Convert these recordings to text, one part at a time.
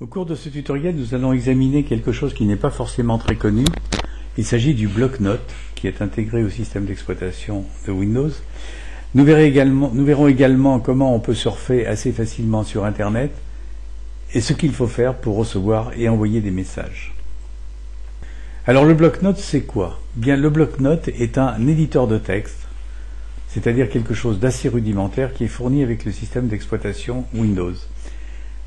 Au cours de ce tutoriel, nous allons examiner quelque chose qui n'est pas forcément très connu. Il s'agit du bloc-notes qui est intégré au système d'exploitation de Windows. Nous, verrons également comment on peut surfer assez facilement sur Internet et ce qu'il faut faire pour recevoir et envoyer des messages. Alors le bloc-notes, c'est quoi? Bien, le bloc-notes est un éditeur de texte, c'est-à-dire quelque chose d'assez rudimentaire qui est fourni avec le système d'exploitation Windows.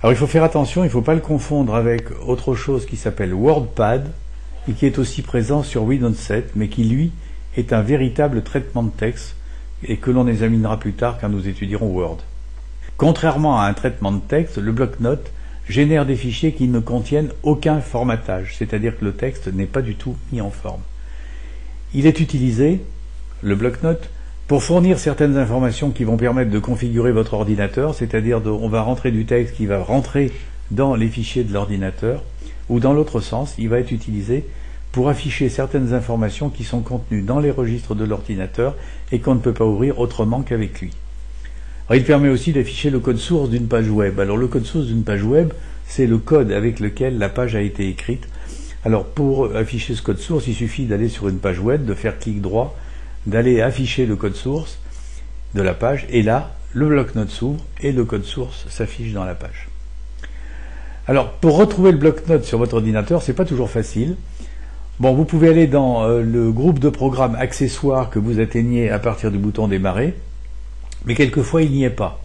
Alors il faut faire attention, il ne faut pas le confondre avec autre chose qui s'appelle WordPad et qui est aussi présent sur Windows 7, mais qui lui est un véritable traitement de texte et que l'on examinera plus tard quand nous étudierons Word. Contrairement à un traitement de texte, le bloc-notes génère des fichiers qui ne contiennent aucun formatage, c'est-à-dire que le texte n'est pas du tout mis en forme. Il est utilisé, le bloc-notes, pour fournir certaines informations qui vont permettre de configurer votre ordinateur, c'est-à-dire on va rentrer du texte qui va rentrer dans les fichiers de l'ordinateur, ou dans l'autre sens, il va être utilisé pour afficher certaines informations qui sont contenues dans les registres de l'ordinateur et qu'on ne peut pas ouvrir autrement qu'avec lui. il permet aussi d'afficher le code source d'une page web. Alors le code source d'une page web, c'est le code avec lequel la page a été écrite. Alors pour afficher ce code source, il suffit d'aller sur une page web, de faire clic droit d'aller afficher le code source de la page, et là, le bloc-notes s'ouvre et le code source s'affiche dans la page. Alors, pour retrouver le bloc-notes sur votre ordinateur, c'est pas toujours facile. Bon, vous pouvez aller dans euh, le groupe de programmes accessoires que vous atteignez à partir du bouton démarrer, mais quelquefois il n'y est pas.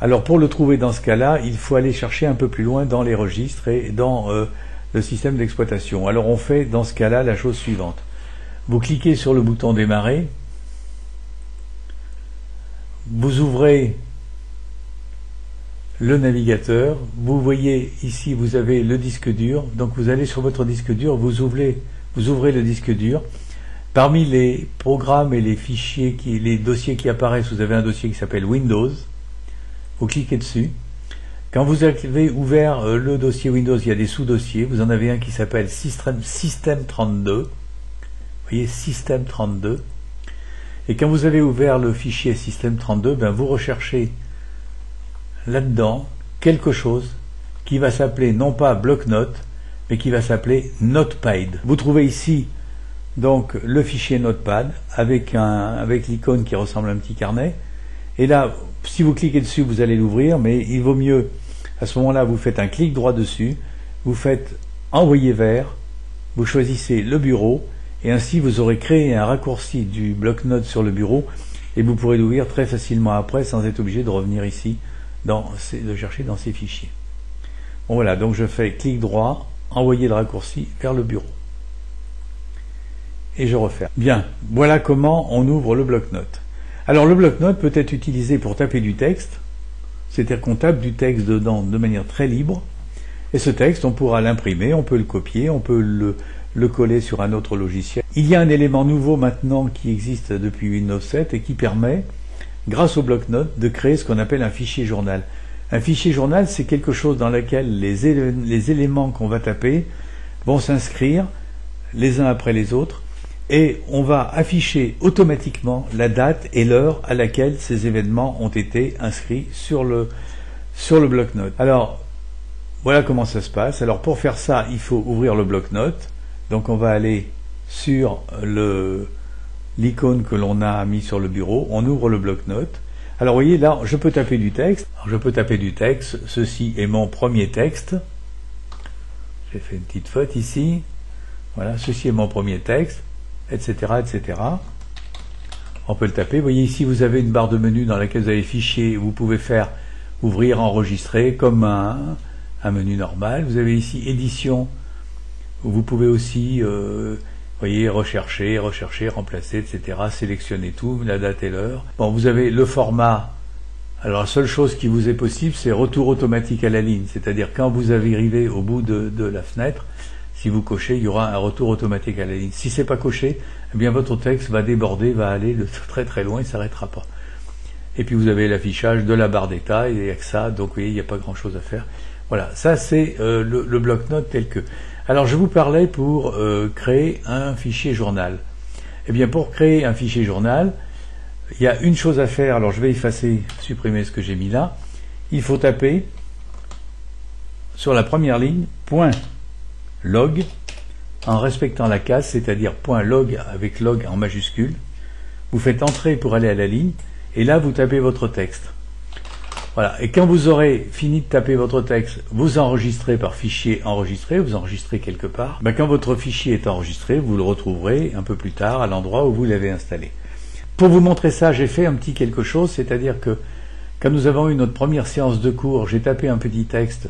Alors pour le trouver dans ce cas-là, il faut aller chercher un peu plus loin dans les registres et dans euh, le système d'exploitation. Alors on fait dans ce cas-là la chose suivante. Vous cliquez sur le bouton démarrer. Vous ouvrez le navigateur. Vous voyez ici, vous avez le disque dur. Donc vous allez sur votre disque dur, vous ouvrez, le disque dur. Parmi les programmes et les fichiers, les dossiers qui apparaissent, vous avez un dossier qui s'appelle Windows. Vous cliquez dessus. Quand vous avez ouvert euh, le dossier Windows, il y a des sous-dossiers. Vous en avez un qui s'appelle Système 32 voyez Système 32. Et quand vous avez ouvert le fichier Système 32, ben vous recherchez là-dedans quelque chose qui va s'appeler non pas bloc-notes, mais qui va s'appeler Notepad. Vous trouvez ici donc le fichier Notepad avec, un, avec l'icône qui ressemble à un petit carnet. Et là, si vous cliquez dessus, vous allez l'ouvrir, mais il vaut mieux, à ce moment-là, vous faites un clic droit dessus, vous faites envoyer vers, vous choisissez le bureau, et ainsi vous aurez créé un raccourci du bloc-notes sur le bureau et vous pourrez l'ouvrir très facilement après sans être obligé de revenir ici, de chercher dans ces fichiers. Bon voilà, donc je fais clic droit, envoyer le raccourci vers le bureau. Et je referme. Bien, voilà comment on ouvre le bloc-notes. Alors le bloc-notes peut être utilisé pour taper du texte, c'est-à-dire qu'on tape du texte dedans de manière très libre, et ce texte, on pourra l'imprimer, on peut le copier, on peut le, le coller sur un autre logiciel. Il y a un élément nouveau maintenant qui existe depuis Windows 7 et qui permet, grâce au bloc-notes, de créer ce qu'on appelle un fichier journal. Un fichier journal, c'est quelque chose dans lequel les, éléments qu'on va taper vont s'inscrire les uns après les autres et on va afficher automatiquement la date et l'heure à laquelle ces événements ont été inscrits sur le, bloc-notes. Alors, voilà comment ça se passe. Alors pour faire ça, il faut ouvrir le bloc-notes. Donc on va aller sur l'icône que l'on a mis sur le bureau, on ouvre le bloc-notes. Alors vous voyez là, je peux taper du texte. je peux taper du texte. Ceci est mon premier texte. J'ai fait une petite faute ici. Voilà, ceci est mon premier texte, etc., etc. On peut le taper. Vous voyez ici, vous avez une barre de menu dans laquelle vous avez fichier. Vous pouvez faire ouvrir, enregistrer comme un, un menu normal. Vous avez ici édition vous pouvez aussi, euh, voyez, rechercher, rechercher, remplacer, etc. Sélectionner tout, la date et l'heure. Bon, vous avez le format. Alors la seule chose qui vous est possible, c'est retour automatique à la ligne. C'est-à-dire quand vous arrivez au bout de, la fenêtre, si vous cochez, il y aura un retour automatique à la ligne. Si c'est pas coché, eh bien votre texte va déborder, va aller de très très loin, il s'arrêtera pas. Et puis vous avez l'affichage de la barre d'état et avec ça, donc vous voyez, il n'y a pas grand chose à faire. Voilà, ça c'est euh, le, bloc-notes tel que. Alors je vous parlais pour euh, créer un fichier journal. Eh bien pour créer un fichier journal, il y a une chose à faire. Alors je vais effacer, supprimer ce que j'ai mis là. Il faut taper sur la première ligne, log, en respectant la case, c'est-à-dire log avec log en majuscule. Vous faites entrer pour aller à la ligne, et là vous tapez votre texte. Voilà. Et quand vous aurez fini de taper votre texte, vous enregistrez par fichier enregistré, vous enregistrez quelque part. Ben, quand votre fichier est enregistré, vous le retrouverez un peu plus tard à l'endroit où vous l'avez installé. Pour vous montrer ça, j'ai fait un petit quelque chose, c'est-à-dire que quand nous avons eu notre première séance de cours, j'ai tapé un petit texte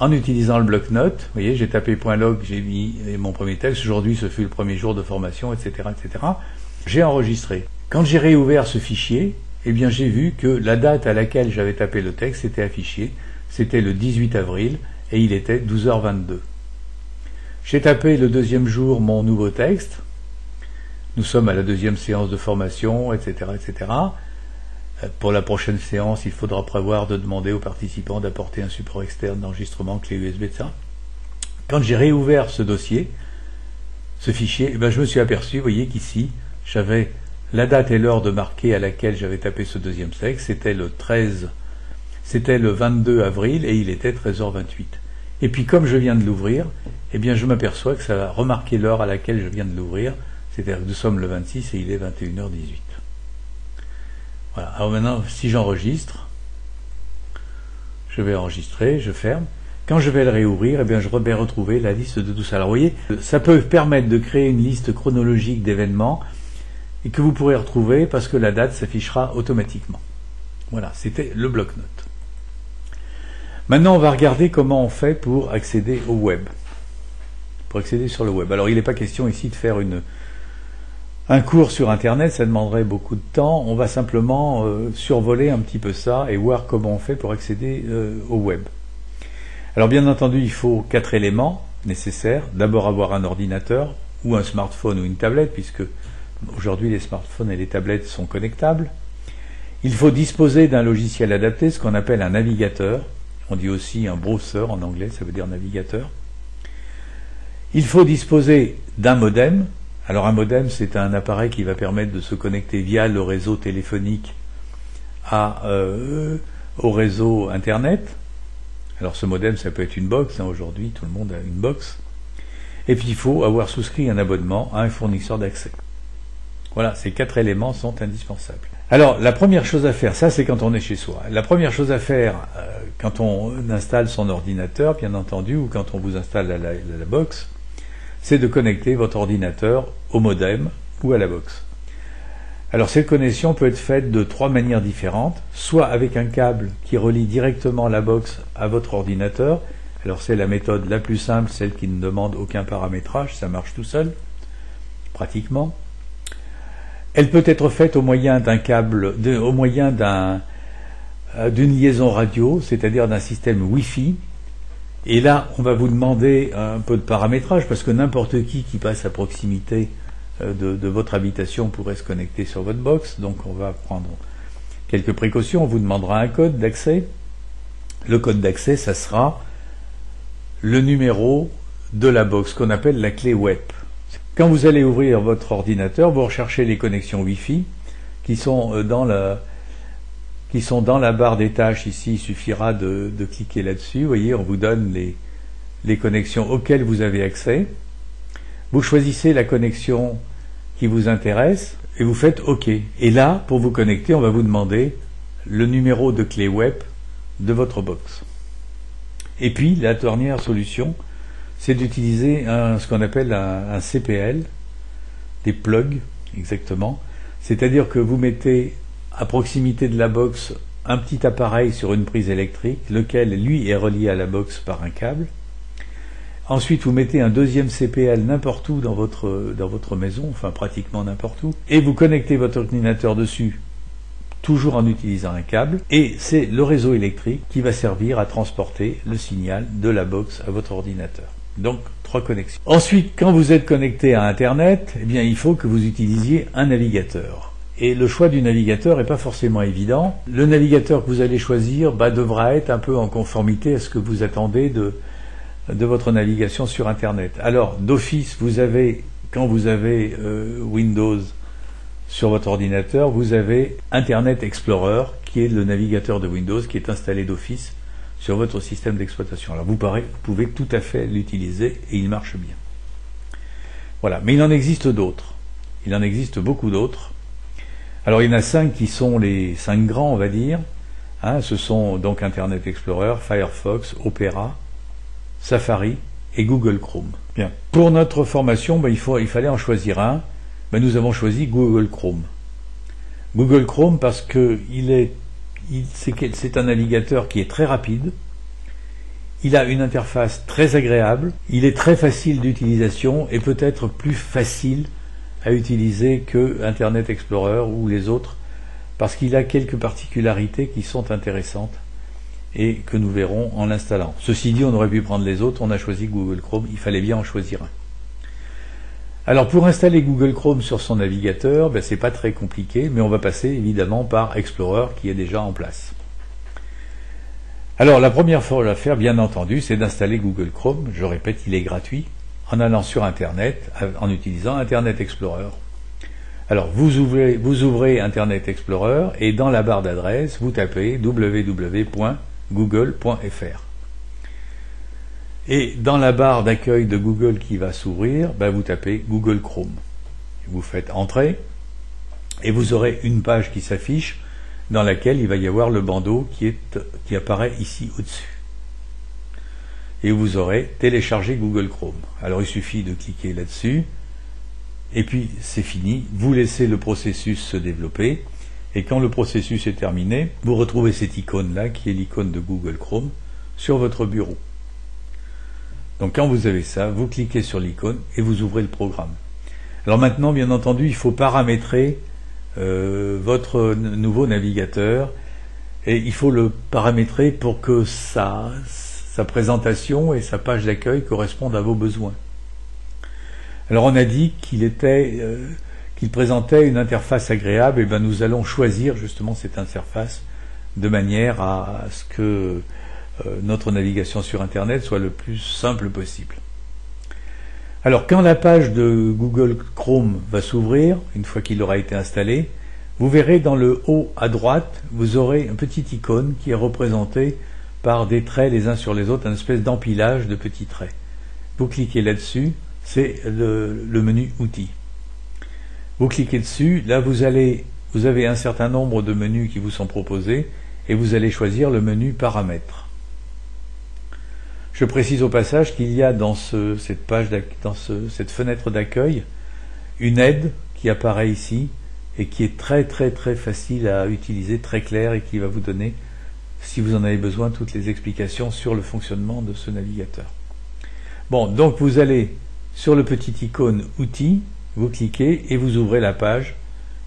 en utilisant le bloc-notes. Vous voyez, j'ai tapé .log, j'ai mis mon premier texte. Aujourd'hui, ce fut le premier jour de formation, etc., etc. J'ai enregistré. Quand j'ai réouvert ce fichier, eh bien, j'ai vu que la date à laquelle j'avais tapé le texte était affichée. C'était le 18 avril et il était 12h22. J'ai tapé le deuxième jour mon nouveau texte. Nous sommes à la deuxième séance de formation, etc., etc. Euh, pour la prochaine séance, il faudra prévoir de demander aux participants d'apporter un support externe d'enregistrement, clé USB, etc. Quand j'ai réouvert ce dossier, ce fichier, eh ben, je me suis aperçu, vous voyez qu'ici, j'avais la date et l'heure de marquer à laquelle j'avais tapé ce deuxième texte, c'était le 13, c'était le 22 avril et il était 13h28. Et puis comme je viens de l'ouvrir, eh bien je m'aperçois que ça a remarqué l'heure à laquelle je viens de l'ouvrir, c'est-à-dire que nous sommes le 26 et il est 21h18. Voilà. Alors maintenant, si j'enregistre, je vais enregistrer, je ferme. Quand je vais le réouvrir, eh bien, je vais retrouver la liste de tout ça. Alors, vous voyez, ça peut permettre de créer une liste chronologique d'événements et que vous pourrez retrouver parce que la date s'affichera automatiquement. Voilà, c'était le bloc-notes. Maintenant, on va regarder comment on fait pour accéder au web. Pour accéder sur le web. Alors, il n'est pas question ici de faire un cours sur Internet, ça demanderait beaucoup de temps. On va simplement euh, survoler un petit peu ça et voir comment on fait pour accéder euh, au web. Alors, bien entendu, il faut quatre éléments nécessaires. D'abord, avoir un ordinateur ou un smartphone ou une tablette, puisque Aujourd'hui, les smartphones et les tablettes sont connectables. Il faut disposer d'un logiciel adapté, ce qu'on appelle un navigateur. On dit aussi un browser en anglais, ça veut dire navigateur. Il faut disposer d'un modem. Alors un modem, c'est un appareil qui va permettre de se connecter via le réseau téléphonique euh, au réseau Internet. Alors ce modem, ça peut être une box. Hein. Aujourd'hui, tout le monde a une box. Et puis il faut avoir souscrit un abonnement à un fournisseur d'accès. Voilà, ces quatre éléments sont indispensables. Alors, la première chose à faire, ça c'est quand on est chez soi. La première chose à faire euh, quand on installe son ordinateur, bien entendu, ou quand on vous installe la, la box, c'est de connecter votre ordinateur au modem ou à la box. Alors cette connexion peut être faite de trois manières différentes, soit avec un câble qui relie directement la box à votre ordinateur, alors c'est la méthode la plus simple, celle qui ne demande aucun paramétrage, ça marche tout seul, pratiquement. Elle peut être faite au moyen d'un câble, au moyen euh, d'une liaison radio, c'est-à-dire d'un système Wi-Fi. Et là, on va vous demander un peu de paramétrage parce que n'importe qui qui passe à proximité euh, de, votre habitation pourrait se connecter sur votre box. Donc, on va prendre quelques précautions. On vous demandera un code d'accès. Le code d'accès, ça sera le numéro de la box qu'on appelle la clé web. Quand vous allez ouvrir votre ordinateur, vous recherchez les connexions Wi-Fi qui sont euh, dans la, qui sont dans la barre des tâches ici. Il suffira de, cliquer là-dessus. Vous voyez, on vous donne les, les connexions auxquelles vous avez accès. Vous choisissez la connexion qui vous intéresse et vous faites OK. Et là, pour vous connecter, on va vous demander le numéro de clé web de votre box. Et puis, la dernière solution, c'est d'utiliser ce qu'on appelle un, CPL, des plugs exactement. C'est-à-dire que vous mettez à proximité de la box un petit appareil sur une prise électrique, lequel lui est relié à la box par un câble. Ensuite, vous mettez un deuxième CPL n'importe où dans votre, dans votre maison, enfin pratiquement n'importe où, et vous connectez votre ordinateur dessus, toujours en utilisant un câble, et c'est le réseau électrique qui va servir à transporter le signal de la box à votre ordinateur. Donc, trois connexions. Ensuite, quand vous êtes connecté à Internet, eh bien, il faut que vous utilisiez un navigateur. Et le choix du navigateur n'est pas forcément évident. Le navigateur que vous allez choisir bah, devra être un peu en conformité à ce que vous attendez de, de votre navigation sur Internet. Alors, d'office, vous avez, quand vous avez euh, Windows sur votre ordinateur, vous avez Internet Explorer, qui est le navigateur de Windows, qui est installé d'office sur votre système d'exploitation. Alors vous, vous pouvez tout à fait l'utiliser et il marche bien. Voilà, mais il en existe d'autres. Il en existe beaucoup d'autres. Alors il y en a cinq qui sont les cinq grands, on va dire. Hein, ce sont donc Internet Explorer, Firefox, Opera, Safari et Google Chrome. Bien. Pour notre formation, ben, il, fallait en choisir un. Ben, nous avons choisi Google Chrome. Google Chrome parce que il est, c'est un navigateur qui est très rapide. Il a une interface très agréable. Il est très facile d'utilisation et peut-être plus facile à utiliser que Internet Explorer ou les autres parce qu'il a quelques particularités qui sont intéressantes et que nous verrons en l'installant. Ceci dit, on aurait pu prendre les autres, on a choisi Google Chrome, il fallait bien en choisir un. Alors pour installer Google Chrome sur son navigateur, ben, c'est pas très compliqué, mais on va passer évidemment par Explorer qui est déjà en place. Alors la première fois à faire, bien entendu, c'est d'installer Google Chrome. Je répète, il est gratuit en allant sur Internet, en utilisant Internet Explorer. Alors vous ouvrez, Internet Explorer et dans la barre d'adresse, vous tapez www google.fr. Et dans la barre d'accueil de Google qui va s'ouvrir, ben, vous tapez Google Chrome. Vous faites Entrer et vous aurez une page qui s'affiche dans laquelle il va y avoir le bandeau qui, est, qui apparaît ici au-dessus. Et vous aurez téléchargé Google Chrome. Alors il suffit de cliquer là-dessus et puis c'est fini. Vous laissez le processus se développer et quand le processus est terminé, vous retrouvez cette icône-là, qui est l'icône de Google Chrome, sur votre bureau. Donc quand vous avez ça, vous cliquez sur l'icône et vous ouvrez le programme. Alors maintenant, bien entendu, il faut paramétrer euh, votre nouveau navigateur et il faut le paramétrer pour que sa, sa présentation et sa page d'accueil correspondent à vos besoins. Alors on a dit qu'il était... Euh, qu'il présentait une interface agréable, et ben nous allons choisir justement cette interface de manière à, ce que notre navigation sur Internet soit le plus simple possible. Alors quand la page de Google Chrome va s'ouvrir, une fois qu'il aura été installé, vous verrez dans le haut à droite, vous aurez une petite icône qui est représentée par des traits les uns sur les autres, une espèce d'empilage de petits traits. Vous cliquez là-dessus, c'est le menu Outils. Vous cliquez dessus, là vous allez, vous avez un certain nombre de menus qui vous sont proposés et vous allez choisir le menu paramètres. Je précise au passage qu'il y a dans cette cette fenêtre d'accueil, une aide qui apparaît ici et qui est très très très facile à utiliser, très claire et qui va vous donner, si vous en avez besoin, toutes les explications sur le fonctionnement de ce navigateur. Bon, donc vous allez sur le petit icône outils vous cliquez et vous ouvrez la page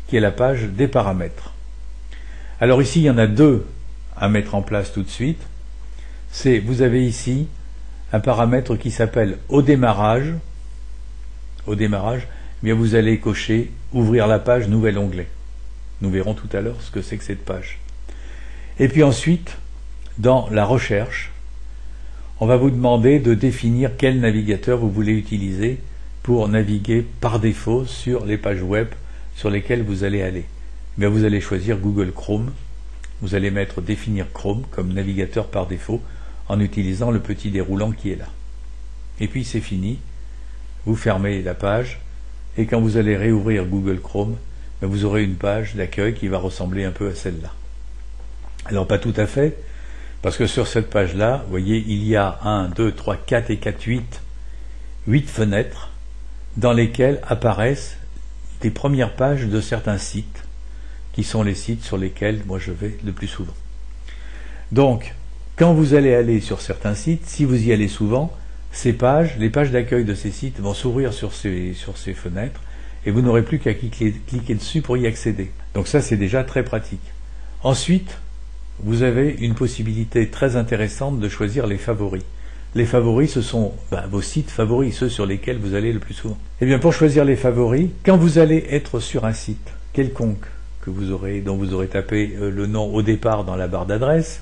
qui est la page des paramètres. Alors ici, il y en a deux à mettre en place tout de suite. C'est, vous avez ici un paramètre qui s'appelle au démarrage. Au démarrage, eh bien vous allez cocher ouvrir la page, nouvel onglet. Nous verrons tout à l'heure ce que c'est que cette page. Et puis ensuite, dans la recherche, on va vous demander de définir quel navigateur vous voulez utiliser pour naviguer par défaut sur les pages web sur lesquelles vous allez aller. Mais vous allez choisir Google Chrome. Vous allez mettre définir Chrome comme navigateur par défaut en utilisant le petit déroulant qui est là. Et puis c'est fini. Vous fermez la page et quand vous allez réouvrir Google Chrome, ben, vous aurez une page d'accueil qui va ressembler un peu à celle-là. Alors pas tout à fait, parce que sur cette page-là, vous voyez, il y a 1, 2, 3, 4 et 4, 8, 8 fenêtres dans lesquelles apparaissent des premières pages de certains sites, qui sont les sites sur lesquels moi je vais le plus souvent. Donc, quand vous allez aller sur certains sites, si vous y allez souvent, ces pages, les pages d'accueil de ces sites vont s'ouvrir sur ces, fenêtres et vous n'aurez plus qu'à cliquer, dessus pour y accéder. Donc ça, c'est déjà très pratique. Ensuite, vous avez une possibilité très intéressante de choisir les favoris. Les favoris, ce sont ben, vos sites favoris, ceux sur lesquels vous allez le plus souvent. Eh bien, pour choisir les favoris, quand vous allez être sur un site quelconque que vous aurez, dont vous aurez tapé euh, le nom au départ dans la barre d'adresse,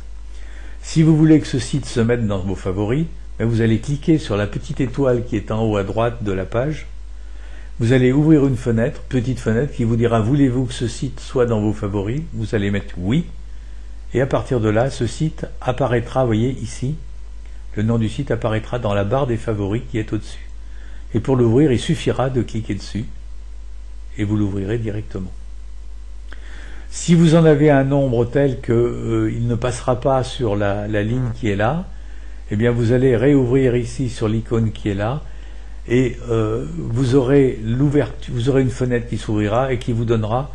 si vous voulez que ce site se mette dans vos favoris, ben, vous allez cliquer sur la petite étoile qui est en haut à droite de la page. Vous allez ouvrir une fenêtre, petite fenêtre, qui vous dira voulez-vous que ce site soit dans vos favoris? Vous allez mettre oui, Et à partir de là, ce site apparaîtra, vous voyez ici, le nom du site apparaîtra dans la barre des favoris qui est au-dessus. Et pour l'ouvrir, il suffira de cliquer dessus et vous l'ouvrirez directement. Si vous en avez un nombre tel qu'il euh, ne passera pas sur la, ligne qui est là, eh bien vous allez réouvrir ici sur l'icône qui est là et euh, vous aurez une fenêtre qui s'ouvrira et qui vous donnera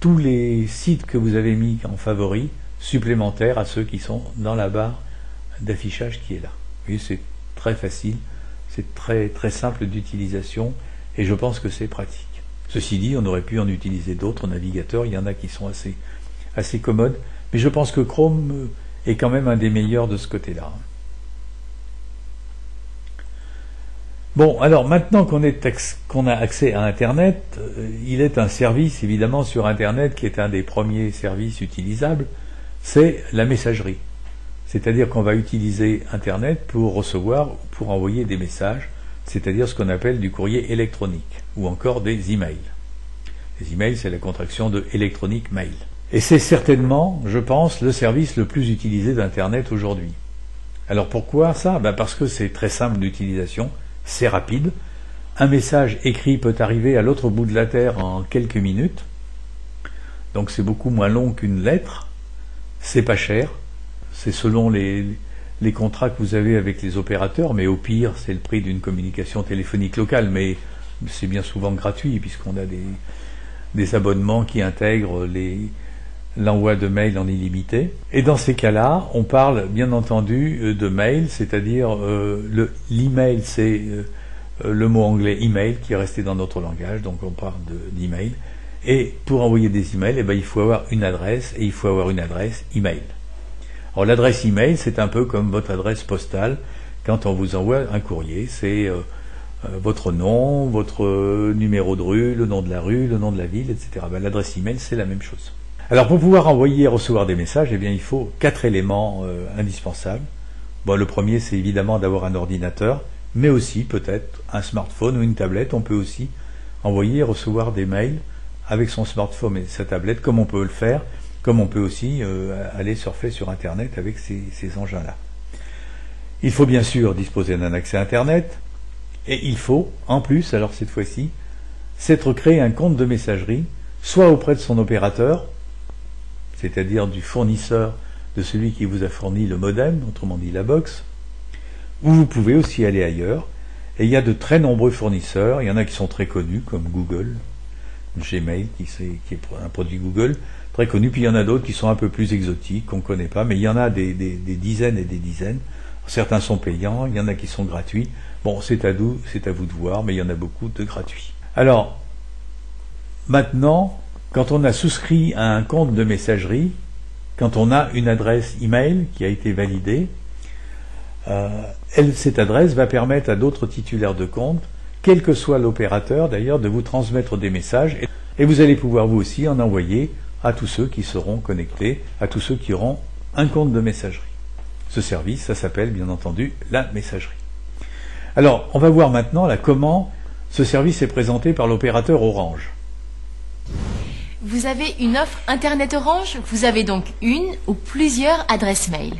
tous les sites que vous avez mis en favori supplémentaires à ceux qui sont dans la barre d'affichage qui est là. C'est très facile, c'est très très simple d'utilisation et je pense que c'est pratique. Ceci dit, on aurait pu en utiliser d'autres navigateurs, il y en a qui sont assez, commodes, mais je pense que Chrome euh, est quand même un des meilleurs de ce côté-là. Bon, alors maintenant qu'on a accès à Internet, euh, il est un service évidemment sur Internet qui est un des premiers services utilisables, c'est la messagerie. C'est-à-dire qu'on va utiliser Internet pour recevoir ou pour envoyer des messages c'est-à-dire ce qu'on appelle du courrier électronique, ou encore des emails. Les emails, c'est la contraction de Electronic Mail. Et c'est certainement, je pense, le service le plus utilisé d'Internet aujourd'hui. Alors pourquoi ça? Ben Parce que c'est très simple d'utilisation, c'est rapide. Un message écrit peut arriver à l'autre bout de la Terre en quelques minutes. Donc c'est beaucoup moins long qu'une lettre. C'est pas cher. C'est selon les, les contrats que vous avez avec les opérateurs, mais au pire, c'est le prix d'une communication téléphonique locale, mais c'est bien souvent gratuit, puisqu'on a des, abonnements qui intègrent l'envoi de mails en illimité. Et dans ces cas-là, on parle bien entendu euh, de mail, c'est-à-dire euh, l'email, c'est euh, le mot anglais email qui est resté dans notre langage, donc on parle d'email. Et pour envoyer des emails, eh ben, il faut avoir une adresse, et il faut avoir une adresse email. Alors l'adresse email, c'est un peu comme votre adresse postale quand on vous envoie un courrier. C'est euh, euh, votre nom, votre euh, numéro de rue, le nom de la rue, le nom de la ville, etc. Ben, l'adresse email, c'est la même chose. Alors pour pouvoir envoyer et recevoir des messages, eh bien, il faut quatre éléments indispensables. Bon, le premier, c'est évidemment d'avoir un ordinateur, mais aussi peut-être un smartphone ou une tablette. On peut aussi envoyer et recevoir des mails avec son smartphone et sa tablette, comme on peut le faire comme on peut aussi euh, aller surfer sur Internet avec ces, engins-là. Il faut bien sûr disposer d'un accès Internet, et il faut, en plus, alors cette fois-ci, s'être créé un compte de messagerie, soit auprès de son opérateur, c'est-à-dire du fournisseur de celui qui vous a fourni le modem, autrement dit la box, ou vous pouvez aussi aller ailleurs, et il y a de très nombreux fournisseurs, il y en a qui sont très connus, comme Google, Gmail, qui, qui est un produit Google, très connus. Puis il y en a d'autres qui sont un peu plus exotiques, qu'on ne connaît pas, mais il y en a des, dizaines et des dizaines. Certains sont payants, il y en a qui sont gratuits. Bon, c'est à, vous, c'est à vous de voir, mais il y en a beaucoup de gratuits. Alors, maintenant, quand on a souscrit à un compte de messagerie, quand on a une adresse email qui a été validée, euh, cette adresse va permettre à d'autres titulaires de compte, quel que soit l'opérateur d'ailleurs, de vous transmettre des messages et vous allez pouvoir vous aussi en envoyer à tous ceux qui seront connectés, à tous ceux qui auront un compte de messagerie. Ce service, ça s'appelle bien entendu la messagerie. Alors, on va voir maintenant comment ce service est présenté par l'opérateur Orange. Vous avez une offre Internet Orange, vous avez donc une ou plusieurs adresses mail.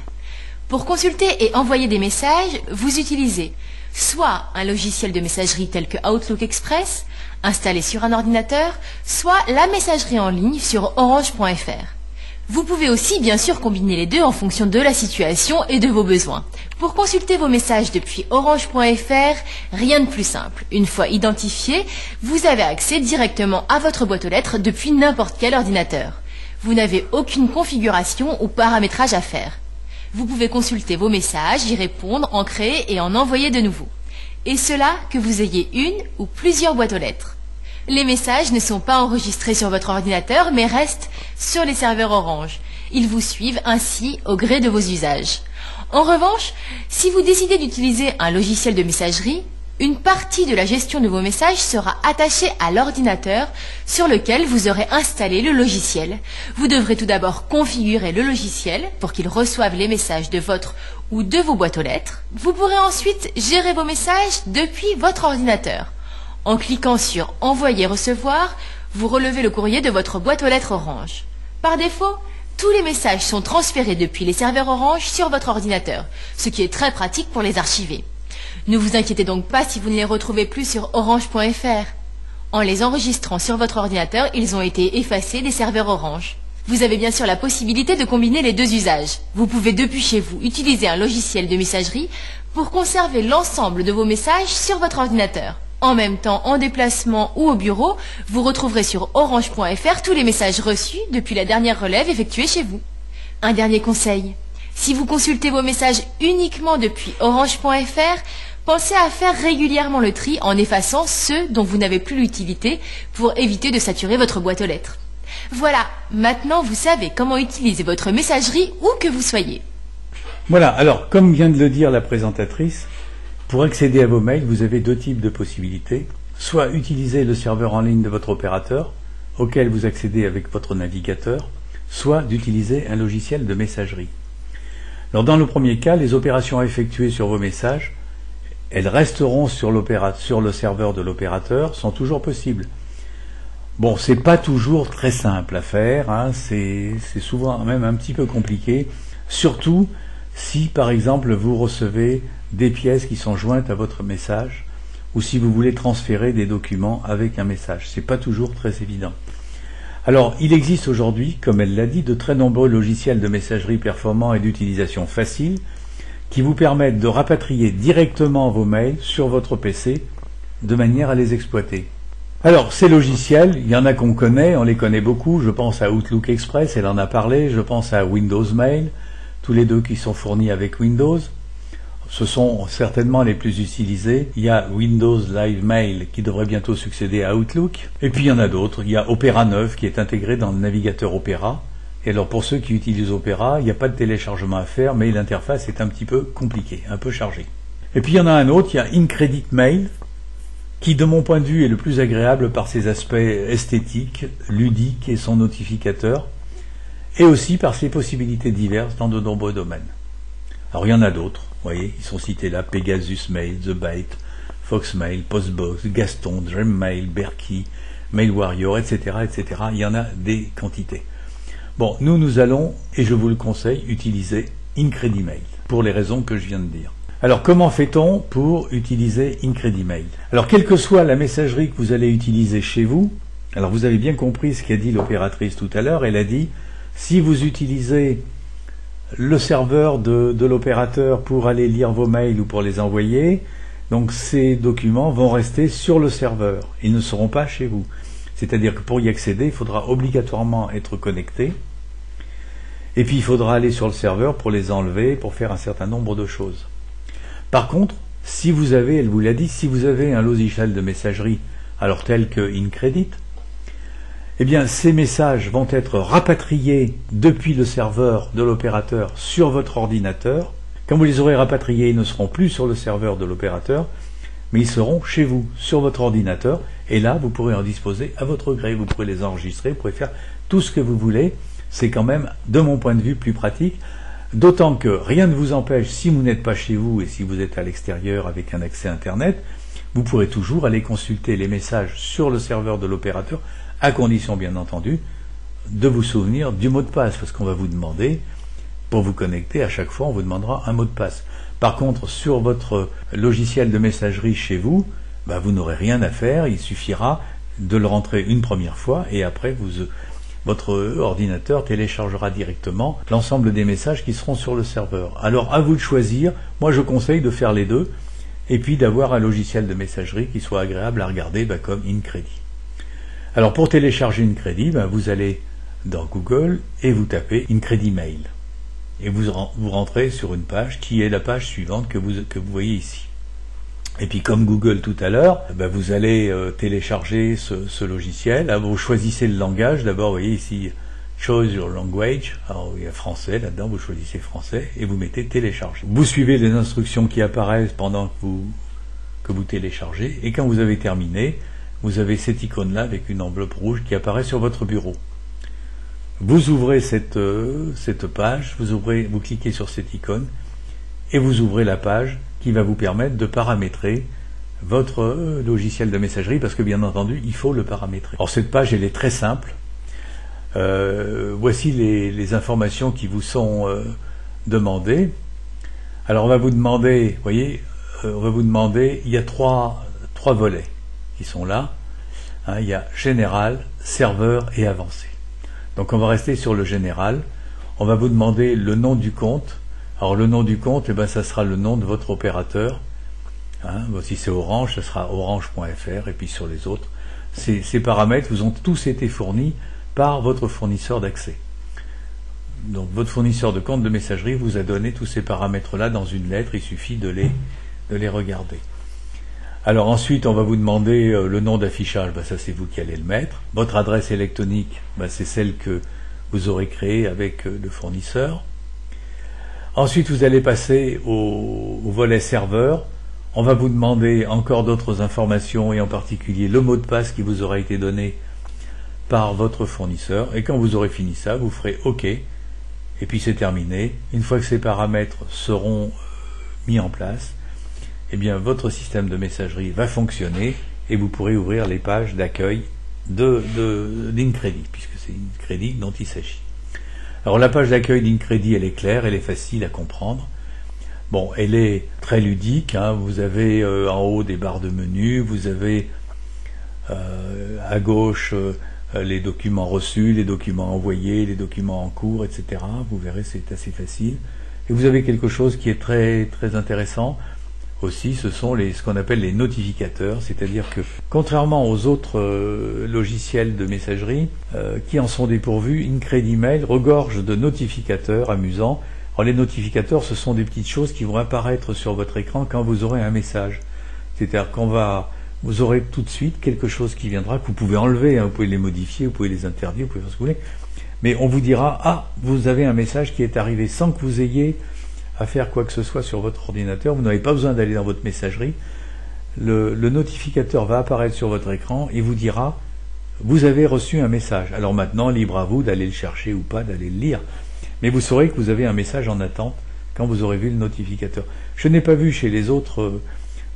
Pour consulter et envoyer des messages, vous utilisez soit un logiciel de messagerie tel que Outlook Express, installé sur un ordinateur, soit la messagerie en ligne sur orange.fr. Vous pouvez aussi bien sûr combiner les deux en fonction de la situation et de vos besoins. Pour consulter vos messages depuis orange.fr, rien de plus simple. Une fois identifié, vous avez accès directement à votre boîte aux lettres depuis n'importe quel ordinateur. Vous n'avez aucune configuration ou paramétrage à faire. Vous pouvez consulter vos messages, y répondre, en créer et en envoyer de nouveaux. Et cela que vous ayez une ou plusieurs boîtes aux lettres. Les messages ne sont pas enregistrés sur votre ordinateur mais restent sur les serveurs Orange. Ils vous suivent ainsi au gré de vos usages. En revanche, si vous décidez d'utiliser un logiciel de messagerie, une partie de la gestion de vos messages sera attachée à l'ordinateur sur lequel vous aurez installé le logiciel. Vous devrez tout d'abord configurer le logiciel pour qu'il reçoive les messages de votre ou de vos boîtes aux lettres. Vous pourrez ensuite gérer vos messages depuis votre ordinateur. En cliquant sur Envoyer recevoir, vous relevez le courrier de votre boîte aux lettres Orange. Par défaut, tous les messages sont transférés depuis les serveurs Orange sur votre ordinateur, ce qui est très pratique pour les archiver. Ne vous inquiétez donc pas si vous ne les retrouvez plus sur orange.fr. En les enregistrant sur votre ordinateur, ils ont été effacés des serveurs Orange. Vous avez bien sûr la possibilité de combiner les deux usages. Vous pouvez depuis chez vous utiliser un logiciel de messagerie pour conserver l'ensemble de vos messages sur votre ordinateur. En même temps, en déplacement ou au bureau, vous retrouverez sur orange.fr tous les messages reçus depuis la dernière relève effectuée chez vous. Un dernier conseil. Si vous consultez vos messages uniquement depuis orange.fr, pensez à faire régulièrement le tri en effaçant ceux dont vous n'avez plus l'utilité pour éviter de saturer votre boîte aux lettres. Voilà, maintenant vous savez comment utiliser votre messagerie où que vous soyez. Voilà, alors comme vient de le dire la présentatrice, pour accéder à vos mails, vous avez deux types de possibilités. Soit utiliser le serveur en ligne de votre opérateur, auquel vous accédez avec votre navigateur, soit d'utiliser un logiciel de messagerie. Alors dans le premier cas, les opérations effectuées sur vos messages, elles resteront sur, le serveur de l'opérateur, sont toujours possibles. Bon, c'est pas toujours très simple à faire, hein, c'est souvent même un petit peu compliqué, surtout si par exemple vous recevez des pièces qui sont jointes à votre message ou si vous voulez transférer des documents avec un message. C'est pas toujours très évident. Alors, il existe aujourd'hui, comme elle l'a dit, de très nombreux logiciels de messagerie performants et d'utilisation facile qui vous permettent de rapatrier directement vos mails sur votre PC de manière à les exploiter. Alors, ces logiciels, il y en a qu'on connaît, on les connaît beaucoup. Je pense à Outlook Express, elle en a parlé. Je pense à Windows Mail, tous les deux qui sont fournis avec Windows. Ce sont certainement les plus utilisés. Il y a Windows Live Mail qui devrait bientôt succéder à Outlook. Et puis il y en a d'autres. Il y a Opera 9 qui est intégré dans le navigateur Opera. Et alors pour ceux qui utilisent Opera, il n'y a pas de téléchargement à faire, mais l'interface est un petit peu compliquée, un peu chargée. Et puis il y en a un autre, il y a Incredit Mail, qui de mon point de vue est le plus agréable par ses aspects esthétiques, ludiques et son notificateur, et aussi par ses possibilités diverses dans de nombreux domaines. Alors il y en a d'autres, voyez, ils sont cités là, Pegasus Mail, The Byte, Foxmail, Postbox, Gaston, Dreammail, Berkey, Mail Warrior, etc., etc. Il y en a des quantités. Bon, nous, nous allons, et je vous le conseille, utiliser Incredimail, pour les raisons que je viens de dire. Alors comment fait-on pour utiliser Incredimail? Alors quelle que soit la messagerie que vous allez utiliser chez vous, alors vous avez bien compris ce qu'a dit l'opératrice tout à l'heure, elle a dit si vous utilisez le serveur de, l'opérateur pour aller lire vos mails ou pour les envoyer, donc ces documents vont rester sur le serveur, ils ne seront pas chez vous. C'est-à-dire que pour y accéder, il faudra obligatoirement être connecté, et puis il faudra aller sur le serveur pour les enlever, pour faire un certain nombre de choses. Par contre, si vous avez, elle vous l'a dit, si vous avez un logiciel de messagerie, alors tel que Incredit, eh bien, ces messages vont être rapatriés depuis le serveur de l'opérateur sur votre ordinateur. Quand vous les aurez rapatriés, ils ne seront plus sur le serveur de l'opérateur, mais ils seront chez vous, sur votre ordinateur, et là, vous pourrez en disposer à votre gré. Vous pourrez les enregistrer, vous pourrez faire tout ce que vous voulez. C'est quand même, de mon point de vue, plus pratique. D'autant que rien ne vous empêche, si vous n'êtes pas chez vous et si vous êtes à l'extérieur avec un accès Internet, vous pourrez toujours aller consulter les messages sur le serveur de l'opérateur, à condition bien entendu de vous souvenir du mot de passe, parce qu'on va vous demander, pour vous connecter, à chaque fois on vous demandera un mot de passe. Par contre, sur votre logiciel de messagerie chez vous, bah, vous n'aurez rien à faire, il suffira de le rentrer une première fois et après votre ordinateur téléchargera directement l'ensemble des messages qui seront sur le serveur. Alors à vous de choisir, moi je conseille de faire les deux, et puis d'avoir un logiciel de messagerie qui soit agréable à regarder bah, comme InCredit. Alors pour télécharger InCredit, bah, vous allez dans Google et vous tapez InCredit Mail. Et vous, rentrez sur une page qui est la page suivante que vous, voyez ici. Et puis comme Google tout à l'heure, ben vous allez euh, télécharger ce, logiciel. vous choisissez le langage. D'abord, vous voyez ici Choose your language. Alors il y a français là-dedans, vous choisissez français et vous mettez télécharger. Vous suivez les instructions qui apparaissent pendant que vous téléchargez. Et quand vous avez terminé, vous avez cette icône-là avec une enveloppe rouge qui apparaît sur votre bureau. Vous ouvrez cette, euh, cette page, vous, ouvrez, vous cliquez sur cette icône et vous ouvrez la page qui va vous permettre de paramétrer votre euh, logiciel de messagerie parce que bien entendu il faut le paramétrer. Alors cette page elle est très simple. Euh, voici les, informations qui vous sont demandées. Alors on va vous demander, voyez, on va vous demander, il y a trois, trois volets qui sont là. Hein, il y a général, serveur et avancé. Donc on va rester sur le général. On va vous demander le nom du compte. Alors le nom du compte, eh ben, ça sera le nom de votre opérateur. Hein, si c'est Orange, ce sera orange.fr et puis sur les autres. Ces, paramètres vous ont tous été fournis par votre fournisseur d'accès. Donc votre fournisseur de compte de messagerie vous a donné tous ces paramètres-là dans une lettre, il suffit de les regarder. Alors ensuite, on va vous demander euh, le nom d'affichage, bah, ça c'est vous qui allez le mettre. Votre adresse électronique, bah, c'est celle que vous aurez créée avec euh, le fournisseur. Ensuite, vous allez passer au, volet serveur. On va vous demander encore d'autres informations et en particulier le mot de passe qui vous aura été donné par votre fournisseur. Et quand vous aurez fini ça, vous ferez OK. Et puis c'est terminé. Une fois que ces paramètres seront euh, mis en place, eh bien, votre système de messagerie va fonctionner et vous pourrez ouvrir les pages d'accueil d'Incredit, de, puisque c'est Incredit dont il s'agit. Alors la page d'accueil d'Incredit, elle est claire, elle est facile à comprendre. Bon, elle est très ludique. Hein. Vous avez euh, en haut des barres de menu, vous avez euh, à gauche euh, les documents reçus, les documents envoyés, les documents en cours, etc. Vous verrez, c'est assez facile. Et vous avez quelque chose qui est très très intéressant aussi, ce sont les, ce qu'on appelle les notificateurs, c'est-à-dire que contrairement aux autres euh, logiciels de messagerie euh, qui en sont dépourvus, Incredimail regorge de notificateurs amusants. Alors, les notificateurs, ce sont des petites choses qui vont apparaître sur votre écran quand vous aurez un message. C'est-à-dire qu'on va, vous aurez tout de suite quelque chose qui viendra que vous pouvez enlever, hein. vous pouvez les modifier, vous pouvez les interdire, vous pouvez faire ce que vous voulez. Mais on vous dira ah vous avez un message qui est arrivé sans que vous ayez à faire quoi que ce soit sur votre ordinateur. Vous n'avez pas besoin d'aller dans votre messagerie. Le, notificateur va apparaître sur votre écran et vous dira vous avez reçu un message. Alors maintenant, libre à vous d'aller le chercher ou pas, d'aller le lire. Mais vous saurez que vous avez un message en attente quand vous aurez vu le notificateur. Je n'ai pas vu chez les autres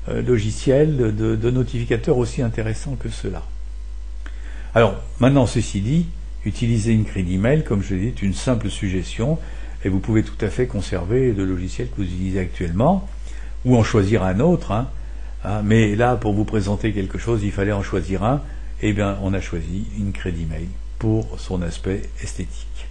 euh, logiciels de, notificateurs aussi intéressants que cela. Alors maintenant, ceci dit, utiliser une crédit mail, comme je l'ai dit, une simple suggestion et vous pouvez tout à fait conserver le logiciel que vous utilisez actuellement, ou en choisir un autre. Hein. Ah, mais là, pour vous présenter quelque chose, il fallait en choisir un. Eh bien, on a choisi une crédit mail pour son aspect esthétique.